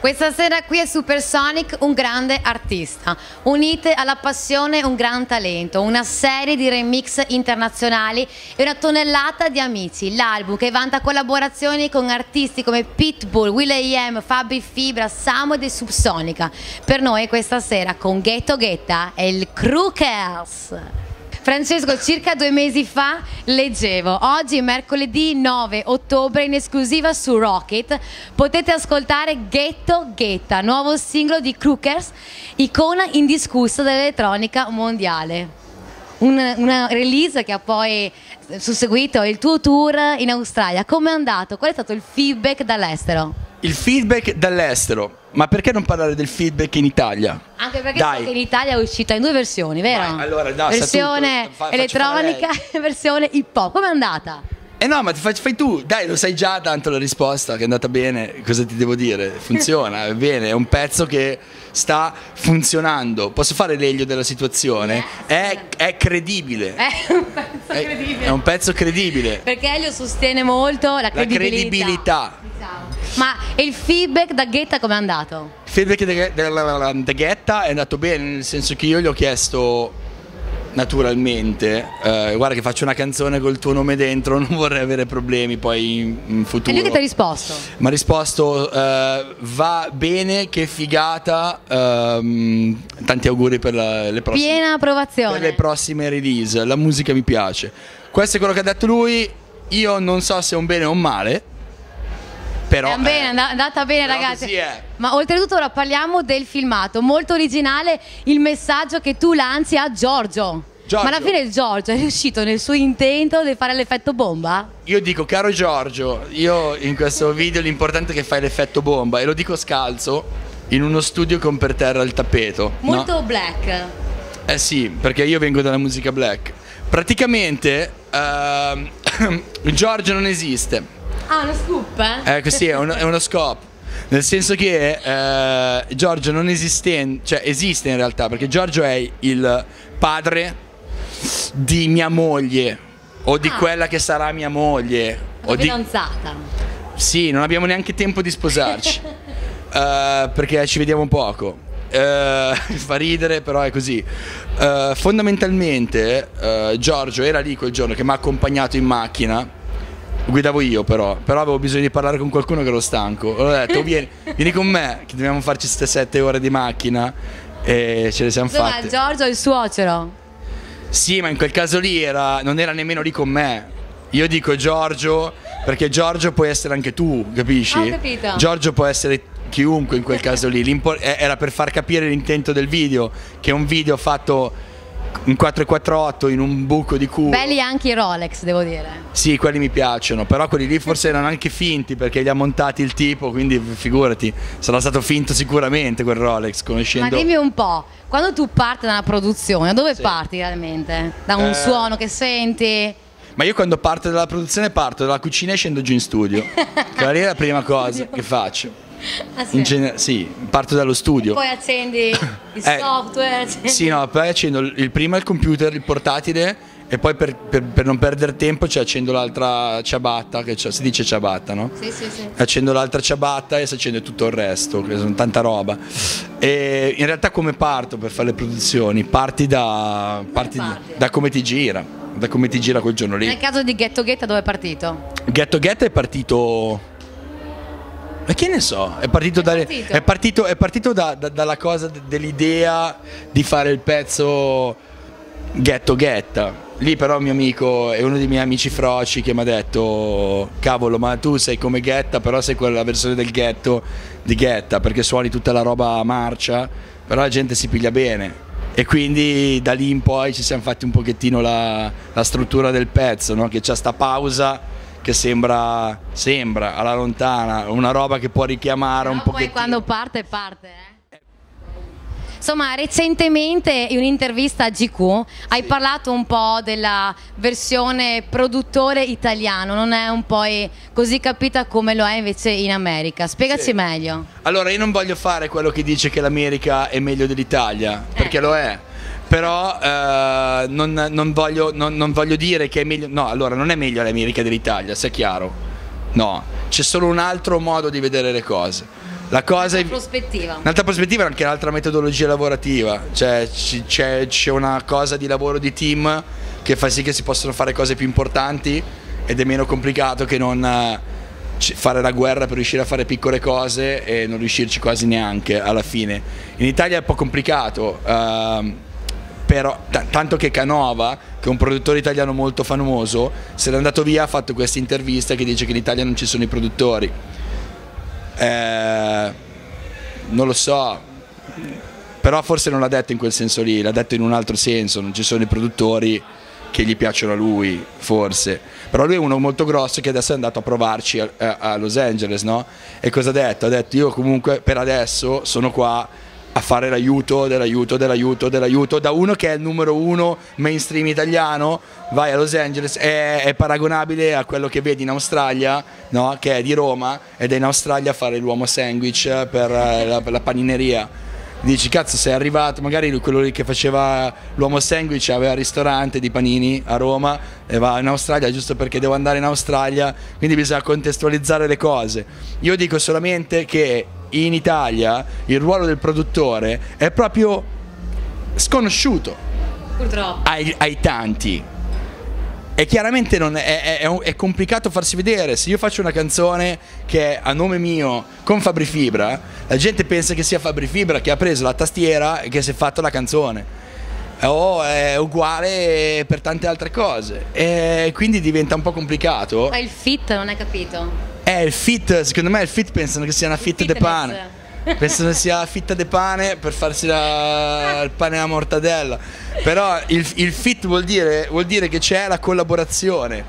Questa sera qui è Supersonic, un grande artista. Unite alla passione un gran talento, una serie di remix internazionali e una tonnellata di amici. L'album che vanta collaborazioni con artisti come Pitbull, Will.i.am, Fabri Fibra, Samo e Subsonica. Per noi questa sera con Ghetto Ghetta e il Crookers. Francesco, circa due mesi fa leggevo, oggi mercoledì 9 ottobre in esclusiva su Rocket potete ascoltare Ghetto Ghetta, nuovo singolo di Crookers, icona indiscussa dell'elettronica mondiale. Un, una release che ha poi susseguito il tuo tour in Australia. Come è andato? Qual è stato il feedback dall'estero? Il feedback dall'estero, ma perché non parlare del feedback in Italia? Anche perché so che in Italia è uscita in due versioni, vero? Vai, allora, no, versione fa, elettronica e versione hip hop. Come è andata? Eh no, ma ti fai, fai, tu, dai, lo sai già tanto la risposta che è andata bene, cosa ti devo dire? Funziona, è bene, è un pezzo che sta funzionando. Posso fare l'eglio della situazione? È, è credibile. È un pezzo è, credibile. È un pezzo credibile. Perché Elio sostiene molto la credibilità. La credibilità. Diciamo. Ma il feedback da Ghetta com'è andato? Il feedback da Ghetta è andato bene, nel senso che io gli ho chiesto naturalmente, eh, guarda che faccio una canzone col tuo nome dentro, non vorrei avere problemi poi in, in futuro. E lui che ti ha risposto? Mi ha risposto, eh, va bene, che figata, ehm, tanti auguri per la, le prossime Piena approvazione. Per le prossime release, la musica mi piace. Questo è quello che ha detto lui, io non so se è un bene o un male, però, è bene, è andata bene ragazzi. Ma oltretutto ora parliamo del filmato, molto originale il messaggio che tu lanci a Giorgio. Giorgio. Ma alla fine Giorgio è riuscito nel suo intento di fare l'effetto bomba? Io dico, caro Giorgio, io in questo video l'importante è che fai l'effetto bomba e lo dico scalzo in uno studio con per terra il tappeto. Molto no? black. Eh sì, perché io vengo dalla musica black. Praticamente uh, Giorgio non esiste Ah, uno scoop? Eh? Ecco, sì, è uno, è uno scoop. Nel senso che eh, Giorgio non esiste, cioè esiste in realtà, perché Giorgio è il padre di mia moglie o di ah. quella che sarà mia moglie. Una o fidanzata. Di... Sì, non abbiamo neanche tempo di sposarci, uh, perché ci vediamo poco. Uh, fa ridere, però è così. Uh, fondamentalmente, Giorgio era lì quel giorno che mi ha accompagnato in macchina guidavo io però, però avevo bisogno di parlare con qualcuno che ero stanco. Ho detto vieni, vieni con me che dobbiamo farci queste sette ore di macchina e ce le siamo fatte. Giorgio è il suocero. Sì, ma in quel caso lì era, non era nemmeno lì con me. Io dico Giorgio perché Giorgio puoi essere anche tu, capisci? Ho capito. Giorgio può essere chiunque in quel caso lì. era per far capire l'intento del video, che è un video fatto un 448 in un buco di culo. Belli anche i Rolex, devo dire. Sì, quelli mi piacciono, però quelli lì forse erano anche finti perché li ha montati il tipo, quindi figurati, sarà stato finto sicuramente quel Rolex, conoscendo... Ma dimmi un po', quando tu parti da una produzione, dove sì. parti realmente? Da un eh... suono che senti? Ma io quando parto dalla produzione parto dalla cucina e scendo giù in studio. Quella lì è la prima cosa che faccio. Ah, sì. Sì. parto dallo studio. E poi accendi il eh, software. Accendi... Sì, no, poi accendo il, prima il computer, il portatile e poi per, per, per, non perdere tempo ci accendo l'altra ciabatta, che si dice ciabatta, no? Sì, sì, sì. Accendo l'altra ciabatta e si accende tutto il resto, che sono tanta roba. E in realtà come parto per fare le produzioni? Parti da, parti parti? da come ti gira, da come ti gira quel giorno lì. Nel caso di Ghetto Ghetto dove è partito? Ghetto Ghetto è partito ma che ne so, è partito, è da, partito. È partito, è partito da, da, dalla cosa dell'idea di fare il pezzo ghetto ghetta. Lì però un mio amico è uno dei miei amici froci che mi ha detto cavolo ma tu sei come Ghetta però sei quella versione del ghetto di Ghetta perché suoni tutta la roba a marcia però la gente si piglia bene e quindi da lì in poi ci siamo fatti un pochettino la, la struttura del pezzo no? che c'è sta pausa che sembra, sembra alla lontana, una roba che può richiamare no, un po'. Poi quando parte, parte. Eh? Insomma, recentemente in un'intervista a GQ hai parlato un po' della versione produttore italiano, non è un po' così capita come lo è invece in America. Spiegaci sì. meglio. Allora, io non voglio fare quello che dice che l'America è meglio dell'Italia, perché eh. lo è però eh, non, non, voglio, non, non, voglio, dire che è meglio, no, allora non è meglio l'America dell'Italia, se è chiaro, no, c'è solo un altro modo di vedere le cose. La cosa un'altra prospettiva. Un'altra prospettiva è anche un'altra metodologia lavorativa, cioè c'è, c'è una cosa di lavoro di team che fa sì che si possono fare cose più importanti ed è meno complicato che non eh, fare la guerra per riuscire a fare piccole cose e non riuscirci quasi neanche alla fine. In Italia è un po' complicato, uh, però tanto che Canova, che è un produttore italiano molto famoso, se n'è andato via ha fatto questa intervista che dice che in Italia non ci sono i produttori eh, non lo so, però forse non l'ha detto in quel senso lì, l'ha detto in un altro senso, non ci sono i produttori che gli piacciono a lui, forse. Però lui è uno molto grosso che adesso è andato a provarci a, a Los Angeles, no? E cosa ha detto? Ha detto io comunque per adesso sono qua a fare l'aiuto dell'aiuto dell'aiuto dell'aiuto da uno che è il numero uno mainstream italiano vai a Los Angeles è, è paragonabile a quello che vedi in Australia no? che è di Roma ed è in Australia a fare l'uomo sandwich per eh, la, la panineria dici cazzo sei arrivato magari quello lì che faceva l'uomo sandwich aveva il ristorante di panini a Roma e va in Australia giusto perché devo andare in Australia quindi bisogna contestualizzare le cose io dico solamente che in Italia il ruolo del produttore è proprio sconosciuto purtroppo ai, ai tanti e chiaramente è, è, è, è, complicato farsi vedere. Se io faccio una canzone che è a nome mio con Fabri Fibra, la gente pensa che sia Fabri Fibra che ha preso la tastiera e che si è fatto la canzone. O è uguale per tante altre cose. E quindi diventa un po' complicato. Ma il fit non hai capito? Eh, il fit, secondo me il fit pensano che sia una fit de pane. Pensano sia fitta de pane per farsi la, il pane alla mortadella. Però il, il fit vuol dire, vuol dire che c'è la collaborazione.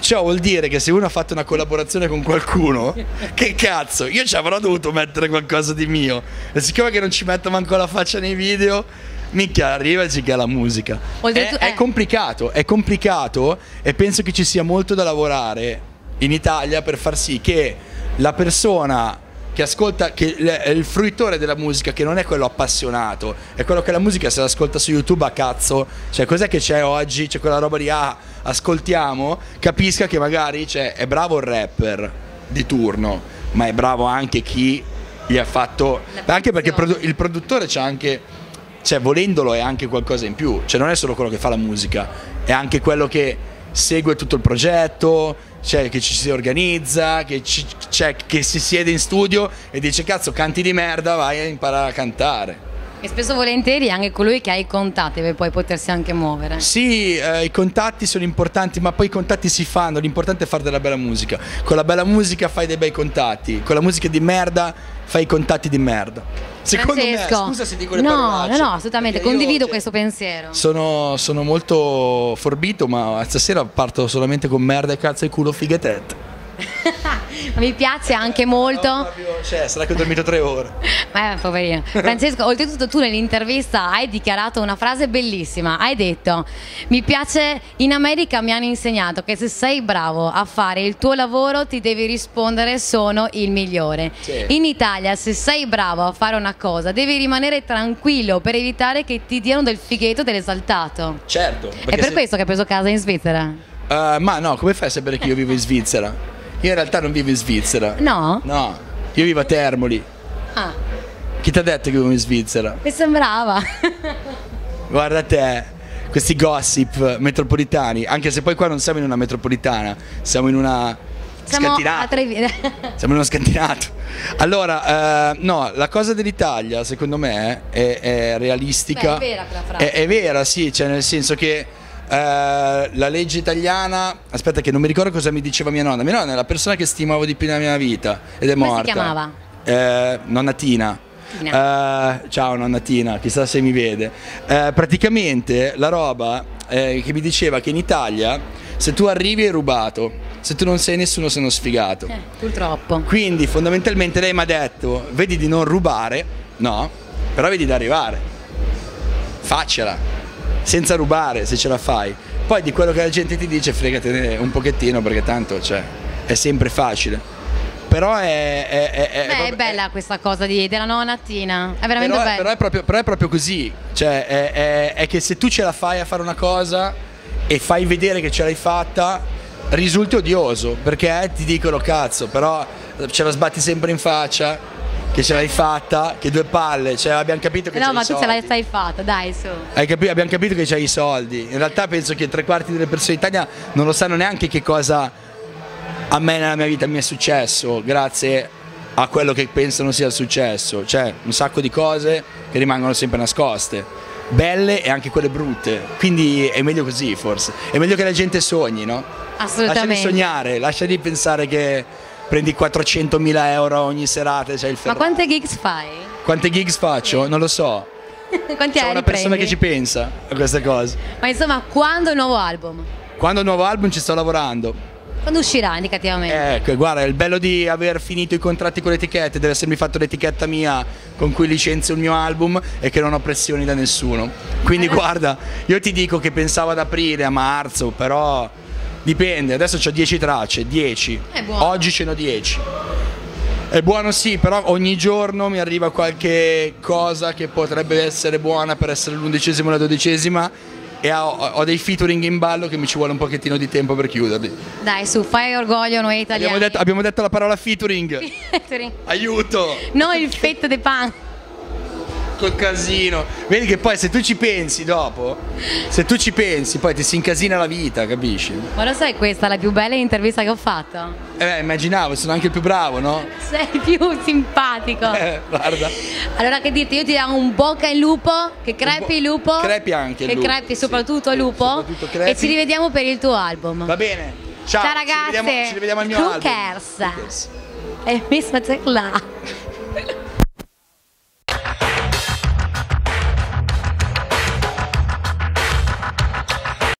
Ciò vuol dire che se uno ha fatto una collaborazione con qualcuno, che cazzo, io ci avrò dovuto mettere qualcosa di mio. E siccome che non ci metto manco la faccia nei video, minchia, arrivaci che è la musica. È, è complicato, è complicato e penso che ci sia molto da lavorare in Italia per far sì che la persona che ascolta, che è il fruitore della musica, che non è quello appassionato, è quello che la musica se l'ascolta su YouTube a cazzo, cioè cos'è che c'è oggi, c'è quella roba di ah, ascoltiamo, capisca che magari cioè, è bravo il rapper di turno, ma è bravo anche chi gli ha fatto, anche perché il produttore c'è anche, cioè volendolo è anche qualcosa in più, cioè non è solo quello che fa la musica, è anche quello che segue tutto il progetto, cioè che ci si organizza, che, ci, cioè, che si siede in studio e dice cazzo canti di merda, vai a imparare a cantare. E spesso volentieri anche colui che ha i contatti per poi potersi anche muovere. Sì, eh, i contatti sono importanti, ma poi i contatti si fanno, l'importante è fare della bella musica. Con la bella musica fai dei bei contatti, con la musica di merda fai i contatti di merda. Secondo Francesco, me, scusa se dico le no, parolacce. No, no, assolutamente, condivido io, questo pensiero. Sono, sono, molto forbito, ma stasera parto solamente con merda e cazzo e culo fighetette. Mi piace anche molto. No, proprio, cioè, sarà che ho dormito tre ore. Eh, poverino. Francesco, oltretutto tu nell'intervista hai dichiarato una frase bellissima. Hai detto: Mi piace, in America mi hanno insegnato che se sei bravo a fare il tuo lavoro ti devi rispondere sono il migliore. Sì. In Italia, se sei bravo a fare una cosa, devi rimanere tranquillo per evitare che ti diano del fighetto dell'esaltato. Certo. È per se... questo che hai preso casa in Svizzera? Uh, ma no, come fai a sapere che io vivo in Svizzera? Io in realtà non vivo in Svizzera. No? No, io vivo a Termoli. Ah. Chi ti ha detto che vivo in Svizzera? Mi sembrava. Guarda te, questi gossip metropolitani, anche se poi qua non siamo in una metropolitana, siamo in una siamo a Treviso. siamo in uno scantinato. Allora, eh, no, la cosa dell'Italia, secondo me, è, è realistica. Beh, è vera quella frase. È, è vera, sì, cioè nel senso che la legge italiana, aspetta che non mi ricordo cosa mi diceva mia nonna, mia nonna è la persona che stimavo di più nella mia vita ed è Come morta. Come si chiamava? Eh, nonna Tina. Uh, ciao nonna Tina, chissà se mi vede. Uh, praticamente la roba eh, che mi diceva che in Italia se tu arrivi è rubato, se tu non sei nessuno sei uno sfigato. Eh, purtroppo. Quindi fondamentalmente lei mi ha detto, vedi di non rubare, no, però vedi di arrivare. Faccela senza rubare se ce la fai. Poi di quello che la gente ti dice fregatene un pochettino perché tanto cioè, è sempre facile. Però è, è, è, è, è bella questa cosa di, della nonnatina, è veramente però, bella. Però è, proprio, però è proprio così, cioè è, che se tu ce la fai a fare una cosa e fai vedere che ce l'hai fatta, risulti odioso, perché ti dicono cazzo, però ce la sbatti sempre in faccia che ce l'hai fatta, che due palle, cioè abbiamo capito che No, ma tu ce l'hai stai fatta, dai, su. Hai capi- abbiamo capito che c'hai i soldi. In realtà penso che tre quarti delle persone in Italia non lo sanno neanche che cosa a me nella mia vita mi è successo, grazie a quello che pensano sia successo. Cioè, un sacco di cose che rimangono sempre nascoste. Belle e anche quelle brutte. Quindi è meglio così, forse. È meglio che la gente sogni, no? Lasciali Assolutamente. sognare, lasciali pensare che prendi 400.000 euro ogni serata il Ma quante gigs fai? Quante gigs faccio? Non lo so. Quanti aerei una persona prendi? che ci pensa a queste cose. Ma insomma, quando il nuovo album? Quando il nuovo album ci sto lavorando. Quando uscirà indicativamente? Ecco, guarda, il bello di aver finito i contratti con le etichette, deve essermi fatto l'etichetta mia con cui licenzio il mio album e che non ho pressioni da nessuno. Quindi guarda, io ti dico che pensavo ad aprile, a marzo, però dipende, adesso ho 10 tracce, 10. È buono. Oggi ce n'ho 10. È buono sì, però ogni giorno mi arriva qualche cosa che potrebbe essere buona per essere l'undicesima o la dodicesima e ho, ho dei featuring in ballo che mi ci vuole un pochettino di tempo per chiuderli. Dai, su, fai orgoglio noi italiani. Abbiamo detto, abbiamo detto la parola featuring. Featuring. Aiuto! no, il fetto de pan. Col casino. Vedi che poi se tu ci pensi dopo, se tu ci pensi, poi ti si incasina la vita, capisci? Ma lo sai, questa è la più bella intervista che ho fatto? Eh beh, immaginavo, sono anche il più bravo, no? Sei più simpatico. Eh, guarda. Allora che dirti, io ti do un bocca in lupo, che crepi il lupo. crepi anche il Che lupo, crepi soprattutto Sì, lupo. soprattutto crepi. E ci rivediamo per il tuo album. Va bene. Ciao, Ciao ragazze. Ci rivediamo, ci rivediamo al mio Who album. cares? Who cares? E Miss Mazzella.